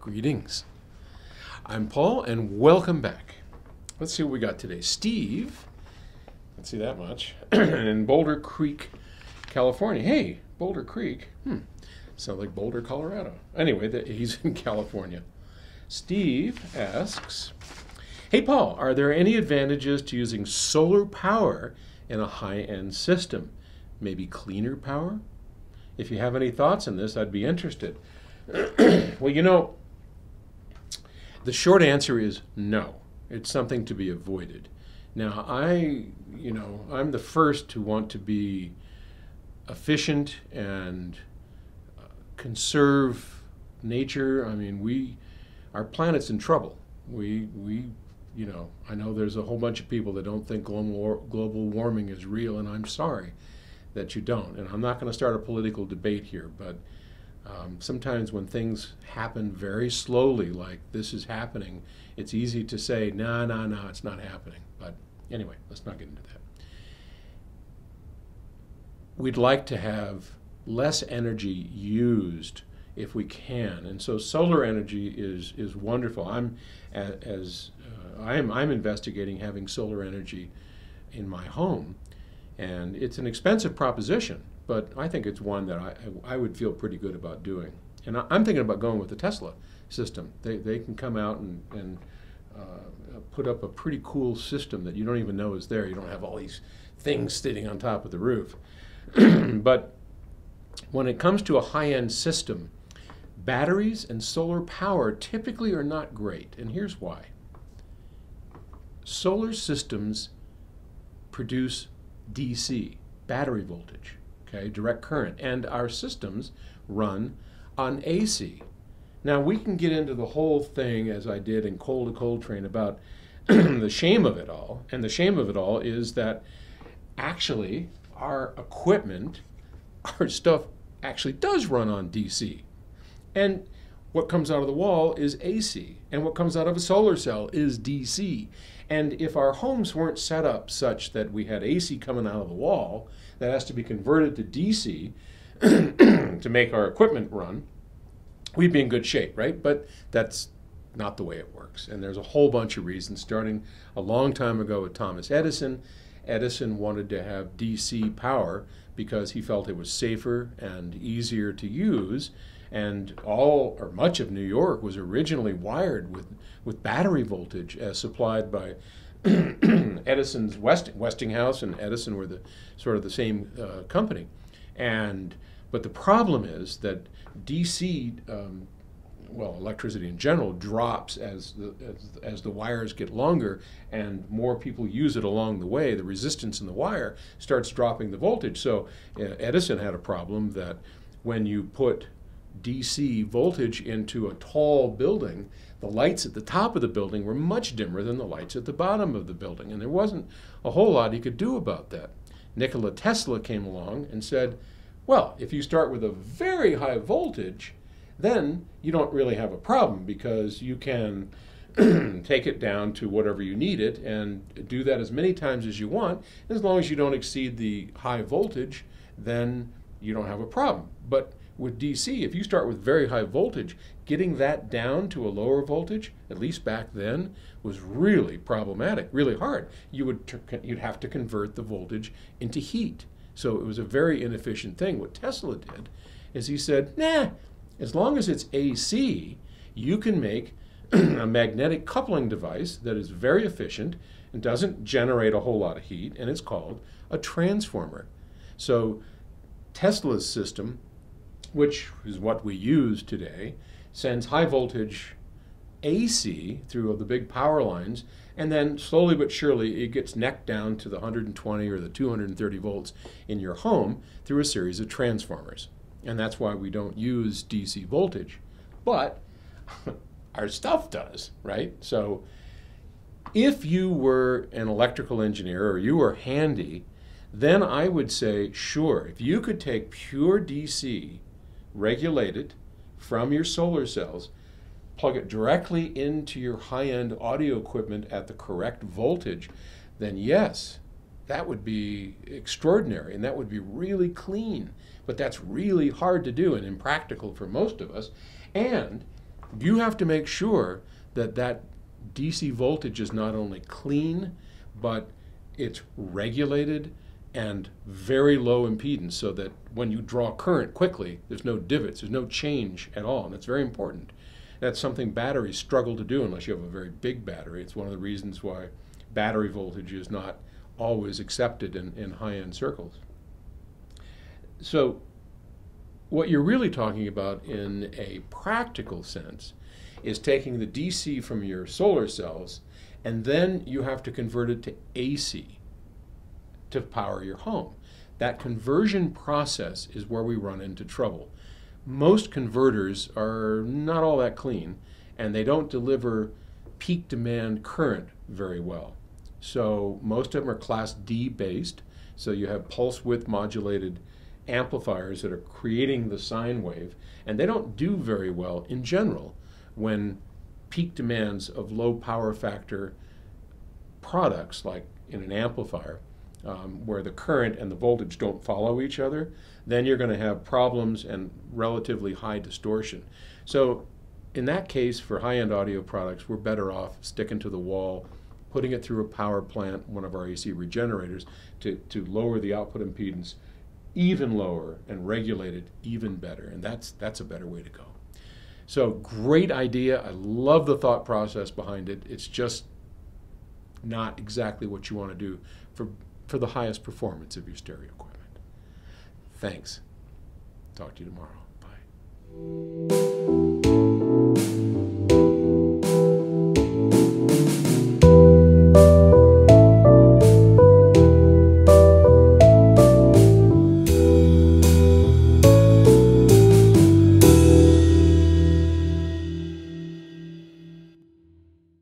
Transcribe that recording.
Greetings. I'm Paul, and welcome back. Let's see what we got today. Steve, let's see that much, in Boulder Creek, California. Hey, Boulder Creek. Hmm. Sounds like Boulder, Colorado. Anyway, the, he's in California. Steve asks, Hey Paul, are there any advantages to using solar power in a high-end system? Maybe cleaner power? If you have any thoughts on this, I'd be interested. well, you know, the short answer is no. It's something to be avoided. Now, I, you know, I'm the first to want to be efficient and uh, conserve nature. I mean, we, our planet's in trouble. We, we, you know, I know there's a whole bunch of people that don't think global, global warming is real, and I'm sorry that you don't. And I'm not going to start a political debate here, but um, sometimes when things happen very slowly, like this is happening, it's easy to say, no, no, no, it's not happening. But anyway, let's not get into that. We'd like to have less energy used if we can, and so solar energy is is wonderful. I'm as uh, I'm I'm investigating having solar energy in my home, and it's an expensive proposition, but I think it's one that I, I would feel pretty good about doing. And I, am thinking about going with the Tesla system. They, they can come out and, and uh, put up a pretty cool system that you don't even know is there. You don't have all these things sitting on top of the roof. but when it comes to a high end system, batteries and solar power typically are not great. And here's why solar systems produce DC, battery voltage, okay, direct current, and our systems run on AC. Now we can get into the whole thing as I did in Coal to Coal Train about the shame of it all, and the shame of it all is that actually our equipment, our stuff actually does run on DC. And what comes out of the wall is AC, and what comes out of a solar cell is DC. And if our homes weren't set up such that we had AC coming out of the wall, that has to be converted to DC to make our equipment run, we'd be in good shape, right? But that's not the way it works. And there's a whole bunch of reasons, starting a long time ago with Thomas Edison. Edison wanted to have DC power because he felt it was safer and easier to use and all or much of New York was originally wired with, with battery voltage as supplied by Edison's West, Westinghouse and Edison were the sort of the same uh, company, and but the problem is that DC, um, well, electricity in general drops as the as, as, the wires get longer and more people use it along the way. The resistance in the wire starts dropping the voltage. So uh, Edison had a problem that when you put DC voltage into a tall building, the lights at the top of the building were much dimmer than the lights at the bottom of the building. And there wasn't a whole lot he could do about that. Nikola Tesla came along and said, well, if you start with a very high voltage, then you don't really have a problem because you can take it down to whatever you need it and do that as many times as you want. As long as you don't exceed the high voltage, then you don't have a problem. But with DC, if you start with very high voltage, getting that down to a lower voltage, at least back then, was really problematic, really hard. You would you'd have to convert the voltage into heat. So it was a very inefficient thing. What Tesla did is he said, "Nah, as long as it's AC, you can make a magnetic coupling device that is very efficient and doesn't generate a whole lot of heat, and it's called a transformer." So Tesla's system which is what we use today, sends high voltage AC through the big power lines, and then slowly but surely it gets necked down to the 120 or the 230 volts in your home through a series of transformers. And that's why we don't use DC voltage. But our stuff does, right? So if you were an electrical engineer or you were handy, then I would say, sure, if you could take pure DC regulated from your solar cells, plug it directly into your high end audio equipment at the correct voltage, then yes, that would be extraordinary and that would be really clean. But that's really hard to do and impractical for most of us. And you have to make sure that that DC voltage is not only clean, but it's regulated and very low impedance so that when you draw current quickly, there's no divots, there's no change at all. And that's very important. That's something batteries struggle to do unless you have a very big battery. It's one of the reasons why battery voltage is not always accepted in, in high-end circles. So what you're really talking about in a practical sense is taking the DC from your solar cells and then you have to convert it to AC to power your home. That conversion process is where we run into trouble. Most converters are not all that clean and they don't deliver peak demand current very well. So most of them are class D based. So you have pulse width modulated amplifiers that are creating the sine wave, and they don't do very well in general when peak demands of low power factor products, like in an amplifier, um, where the current and the voltage don't follow each other, then you're going to have problems and relatively high distortion. So, in that case, for high end audio products, we're better off sticking to the wall putting it through a power plant, one of our AC regenerators, to, to lower the output impedance even lower and regulate it even better. And that's, that's a better way to go. So great idea. I love the thought process behind it. It's just not exactly what you want to do for, for the highest performance of your stereo equipment. Thanks. Talk to you tomorrow. Bye.